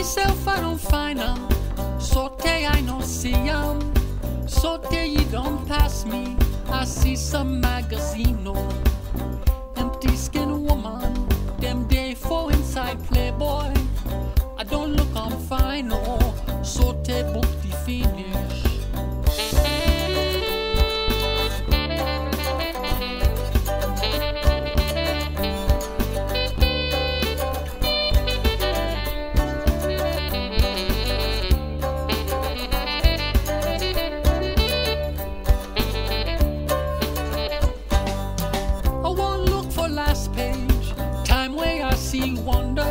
myself I don't find em. Sorte I don't see em. Sorte you don't pass me. I see some magazine oh. empty skin woman. Them day for inside Playboy. I don't look on fine or sorte book female. see wonder.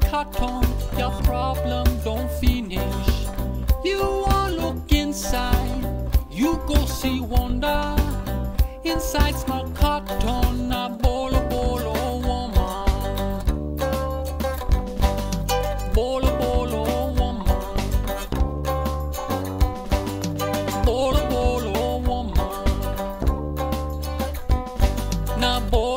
carton, your problem don't finish. You won't look inside, you go see wonder. Inside small carton, a bolo bolo woman. Bolo bolo woman. Bolo bolo woman. Now bolo.